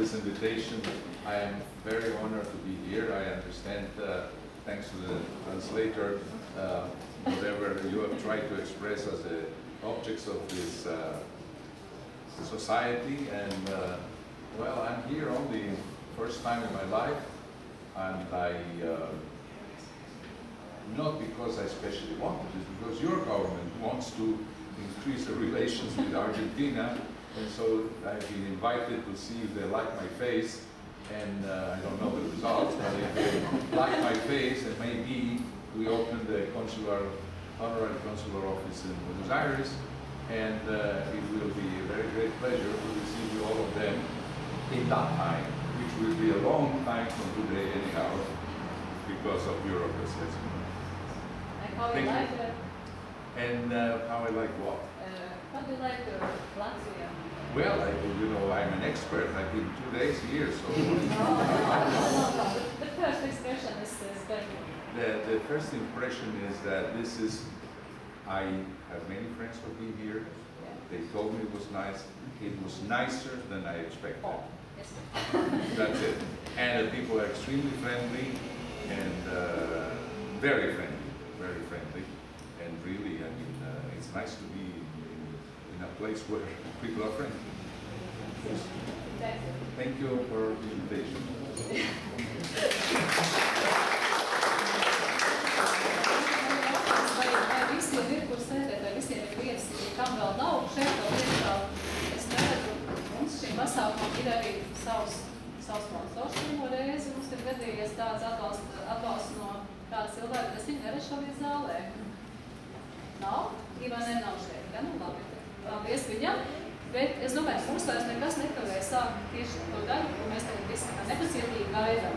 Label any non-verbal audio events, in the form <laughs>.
this invitation. I am very honored to be here. I understand, uh, thanks to the translator, uh, whatever you have tried to express as the objects of this uh, society. And uh, well, I'm here only first time in my life, and I uh, not because I especially wanted it, because your government wants to increase the relations with Argentina, and so I've been invited to see if they like my face, and uh, I don't know the results, but if they like my face, and maybe we open the consular, honorary consular office in Buenos Aires, and uh, it will be a very great pleasure to receive you all of them in that time, which will be a long time from today anyhow, because of bureaucracy. as you know. Thank you you. like it? And uh, how I like what? Uh, how do you like uh, Latvia? Well, I, you know, I'm an expert. I've been two days here, so No, no, no, no. The first expression is, is very the, the first impression is that this is, I have many friends who've been here. Yeah. They told me it was nice. It was nicer than I expected. Oh, yes. <laughs> That's it. And the people are extremely friendly and uh, very friendly, very friendly. It's nice to be in, in a place where people are friendly. Thank you. For the invitation. Visiem ir, kur sēdēt, vai visiem ir vietas, kam vēl nav, šeit vēl ir vēl, es neredzu, mums šim pasākumam ir arī savs, savs sponsors pirmo reizi, mums ir gadījies tāds atbalsts, atbalsts no kāda cilvēka, tas viņi neredz šobrīd zālē. Bet es domāju, mums vairs nekas nekavē sākt tieši to darbu, ko mēs tagad visi tā nepacietīgi gaidām.